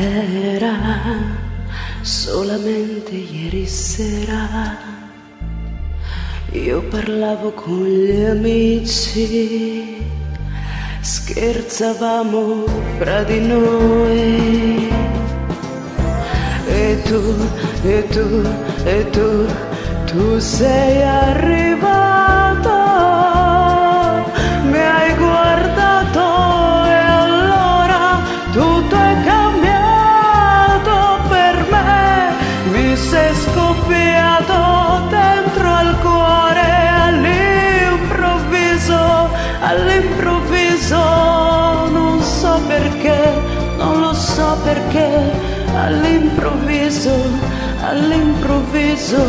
Era solamente ieri sera. Io parlavo con gli amici, scherzavamo fra di noi. E tu, e tu, e tu, tu sei arrivato, all'improvviso, all'improvviso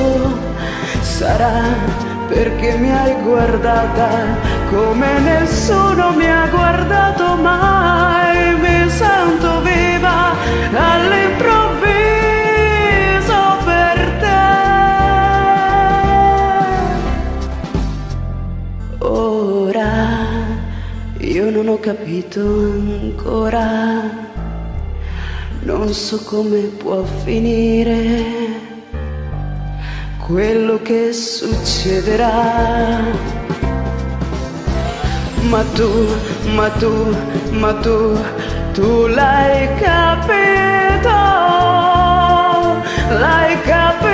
sarà perché mi hai guardata come nessuno mi ha guardato mai, mi sento viva all'improvviso per te. Ora io non ho capito ancora non so come può finire quello che succederà. Ma tu, ma tu, ma tu, tu l'hai capito, l'hai capito,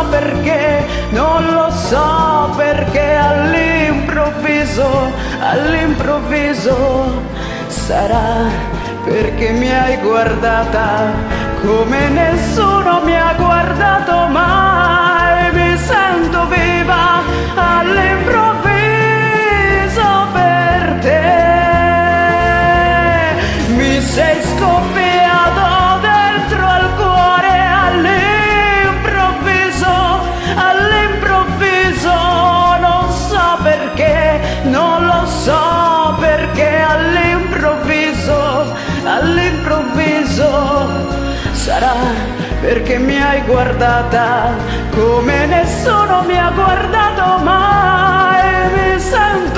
so perché, non lo so perché all'improvviso, all'improvviso sarà perché mi hai guardata come nessuno mi ha guardato mai, mi sento viva all'improvviso per te, mi sei scoppiato non lo so perché all'improvviso, all'improvviso sarà perché mi hai guardata come nessuno mi ha guardato mai, mi sento